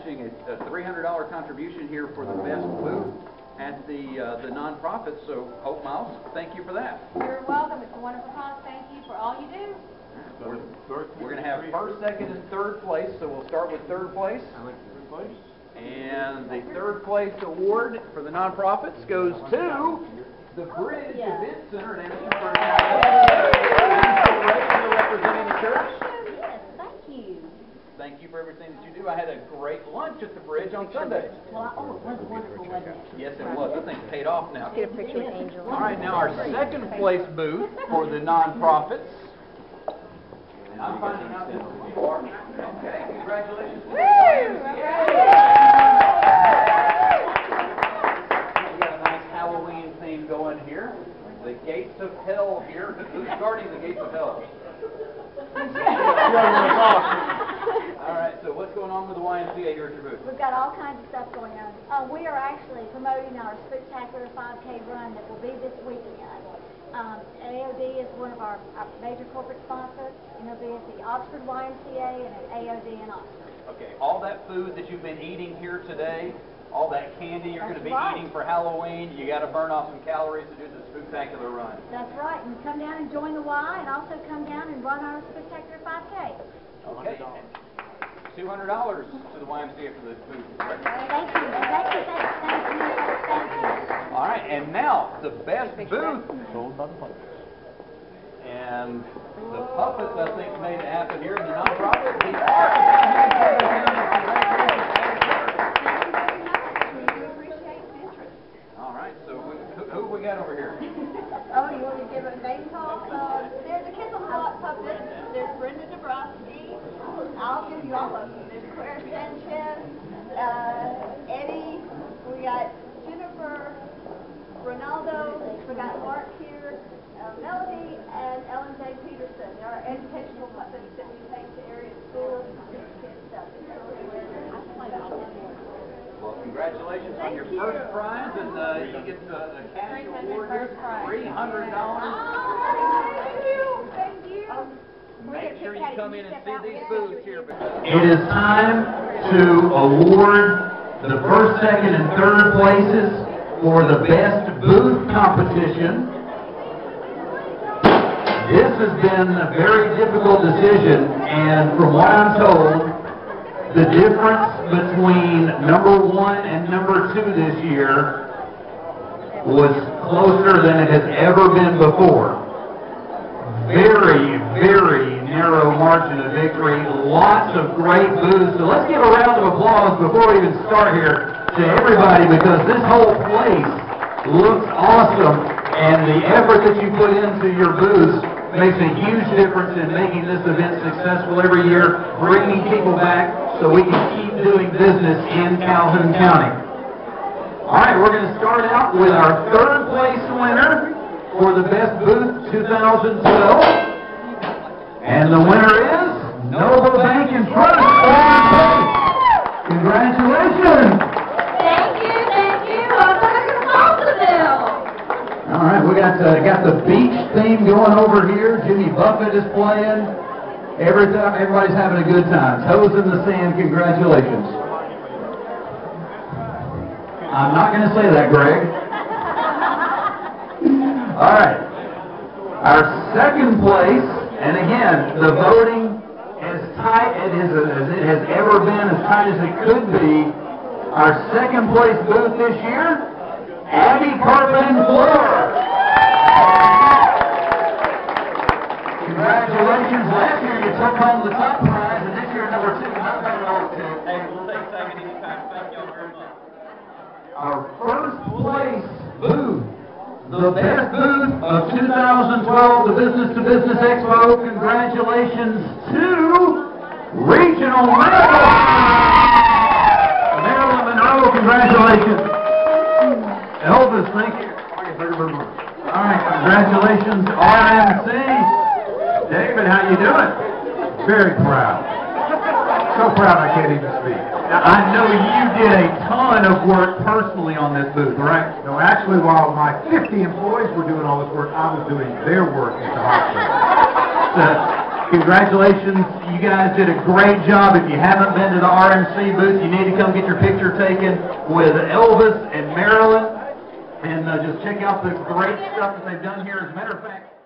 matching a, a $300 contribution here for the best booth at the uh, the nonprofit. So Hope Miles, thank you for that. You're welcome. It's a wonderful cause. Thank you for all you do. We're, we're going to have first, second, and third place. So we'll start with third place. I like third place. And the third place award for the nonprofits goes to the Bridge Event Center at Anderson representing the church. Yes, thank you. For everything that you do. I had a great lunch at the Bridge on Sunday. Well, oh, it was wonderful, wasn't it? Yes, it was. I think it paid off now. Get a picture with Angel. All right, now our second place booth for the nonprofits. And I'm finding out this is for, okay, congratulations. We got a nice Halloween theme going here. The gates of hell here. Who's guarding the gates of hell? All right, so what's going on with the YMCA here at your booth? We've got all kinds of stuff going on. Uh, we are actually promoting our spectacular 5K run that will be this weekend. Um, AOD is one of our, our major corporate sponsors, and it'll be at the Oxford YMCA and at AOD in Oxford. Okay, all that food that you've been eating here today, all that candy you're going to be right. eating for Halloween, you got to burn off some calories to do the spectacular run. That's right, and come down and join the Y, and also come down and run our spectacular 5K. Okay. Two hundred dollars to the YMCA for the food. Thank you, thank you, thank, thank you, thank you. All right, and now the best booth. Controlled by the puppets. And the puppets, I think, made it happen here in the nonprofit. The All right, so who, who- who we got over here? Oh, you want me to give a name call? Uh, there's a Kendall Hot puppet, there's Brenda Dabrowski, I'll give you all of them. There's Claire Sanchez, uh, Eddie, we got Jennifer, Ronaldo, we got Mark here, uh, Melody, and Ellen J. Peterson. They're our educational puppets that we take to area schools and teach kids stuff. Well, congratulations on your Thank first prize, and uh, you get the the cash award here, three hundred Oh, dollars. Oh, thank you, thank you. Make sure you come in and see these booths here. It is time to award the first, second, and third places for the best booth competition. This has been a very difficult decision, and from what I'm told, the difference between number one and number two this year was closer than it has ever been before very, very narrow margin of victory. Lots of great booths. So let's give a round of applause before we even start here to everybody because this whole place looks awesome and the effort that you put into your booths makes a huge difference in making this event successful every year, bringing people back so we can keep doing business in Calhoun County. All right, we're going to start out with our third place winner for the Best Booth 2012. We got uh, got the beach theme going over here. Jimmy Buffett is playing. Every time, everybody's having a good time. Toes in the sand. Congratulations. I'm not going to say that, Greg. All right. Our second place, and again, the voting as tight as as it has ever been, as tight as it could be. Our second place booth this year, Abbey Carpet and Floor. Congratulations. Last year you took home the top prize, and this year number two. Not bad at all, Tim. Hey, we'll take second anytime. Thank y'all very much. Our first place booth, the best booth of 2012, the Business to Business Expo. Congratulations to Regional Maryland. Marilyn Monroe, congratulations. Elvis, thank you. All right, congratulations, RMC. David, how you doing? Very proud. So proud I can't even speak. Now, I know you did a ton of work personally on this booth, right? No, actually, while my 50 employees were doing all this work, I was doing their work at the hospital. So, Congratulations, you guys did a great job. If you haven't been to the RMC booth, you need to come get your picture taken with Elvis and Marilyn. And uh, just check out the great stuff that they've done here. As a matter of fact,